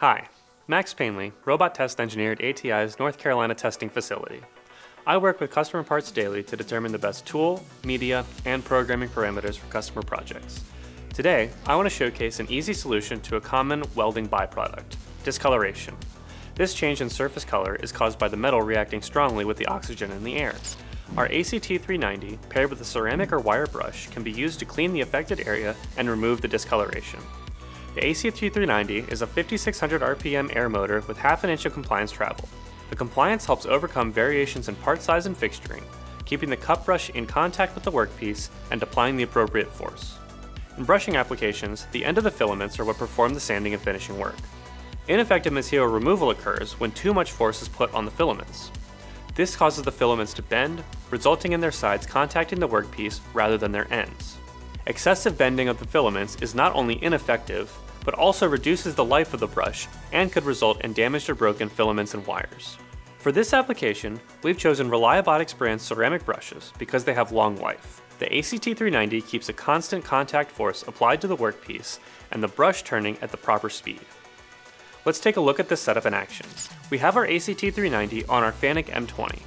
Hi, Max Painley, robot test engineer at ATI's North Carolina testing facility. I work with customer parts daily to determine the best tool, media, and programming parameters for customer projects. Today, I want to showcase an easy solution to a common welding byproduct, discoloration. This change in surface color is caused by the metal reacting strongly with the oxygen in the air. Our ACT390, paired with a ceramic or wire brush, can be used to clean the affected area and remove the discoloration. The ACT390 is a 5600 RPM air motor with half an inch of compliance travel. The compliance helps overcome variations in part size and fixturing, keeping the cup brush in contact with the workpiece and applying the appropriate force. In brushing applications, the end of the filaments are what perform the sanding and finishing work. Ineffective material removal occurs when too much force is put on the filaments. This causes the filaments to bend, resulting in their sides contacting the workpiece rather than their ends. Excessive bending of the filaments is not only ineffective, but also reduces the life of the brush and could result in damaged or broken filaments and wires. For this application, we've chosen Reliabotics brand ceramic brushes because they have long life. The ACT390 keeps a constant contact force applied to the workpiece and the brush turning at the proper speed. Let's take a look at this setup in action. We have our ACT390 on our Fanuc M20.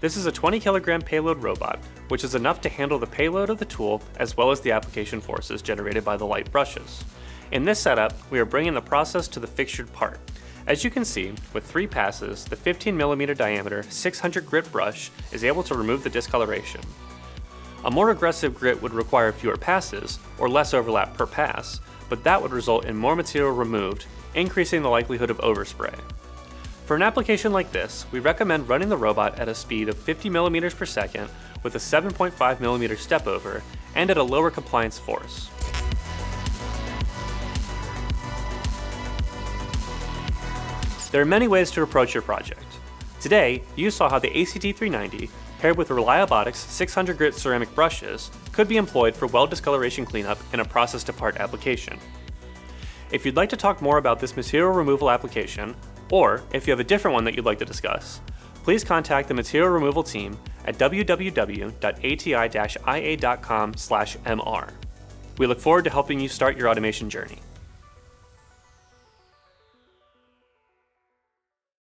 This is a 20 kilogram payload robot, which is enough to handle the payload of the tool as well as the application forces generated by the light brushes. In this setup, we are bringing the process to the fixtured part. As you can see, with three passes, the 15mm diameter 600 grit brush is able to remove the discoloration. A more aggressive grit would require fewer passes, or less overlap per pass, but that would result in more material removed, increasing the likelihood of overspray. For an application like this, we recommend running the robot at a speed of 50 millimeters per second with a 7.5 millimeter step over and at a lower compliance force. There are many ways to approach your project. Today, you saw how the ACT390, paired with Reliabotics 600 grit ceramic brushes, could be employed for weld discoloration cleanup in a process to part application. If you'd like to talk more about this material removal application, or if you have a different one that you'd like to discuss, please contact the material removal team at www.ati-ia.com/mr. We look forward to helping you start your automation journey.